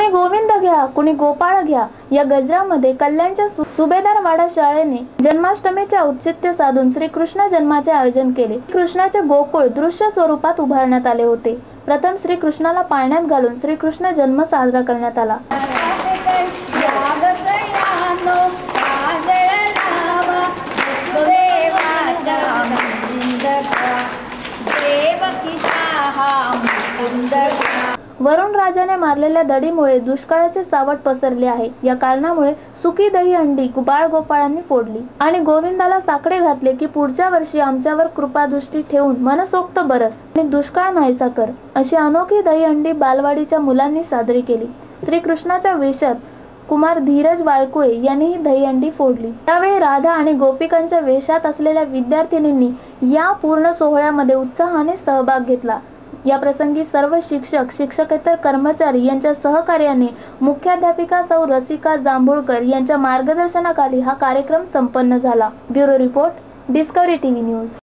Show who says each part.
Speaker 1: कोणी गोविंद घ्या कुणी गोपाळ घ्या या गजरामध्ये कल्याणच्या सु- सुभेदारवाडा शाळेने जन्माष्टमीचे औचित्य साधून श्रीकृष्ण जन्माचे आयोजन केले. कृष्णाचे गोकुळ दृश्य स्वरूपात उभारण्यात आले होते. प्रथम श्रीकृष्णाला पाळण्यात घालून श्रीकृष्ण जन्म साजरा करण्यात आला.
Speaker 2: जागतयानो
Speaker 1: वरुण राजाने मारलेल्या दडीमुळे दुष्काळाचे सावट पसरले आहे. या कारणामुळे सुकी दही अंडी बाळ गोपाळांनी फोडली. आणि गोविंदाला साकडे घातले की पुढच्या वर्षी आमच्यावर कृपादृष्टी ठेवून मनसोक्त बरस आणि दुष्काळ नाहीसा कर अशी अनोखी दही अंडी बालवाडीच्या मुलांनी साजरी केली. श्रीकृष्णाच्या वेशात कुमार धीरज वाळकुळे यांनी ही दहीहंडी फोडली. त्यावेळी राधा आणि गोपिकांच्या वेशात असलेल्या विद्यार्थिनींनी या पूर्ण सोहळ्यामध्ये उत्साहाने सहभाग घेतला. या प्रसंगी सर्व शिक्षक शिक्षकेतर कर्मचारी यांच्या सहकार्याने मुख्याध्यापिका सौ रसिका जांभूळकर यांच्या मार्गदर्शनाखाली हा कार्यक्रम संपन्न झाला. Bureau report Discovery TV news.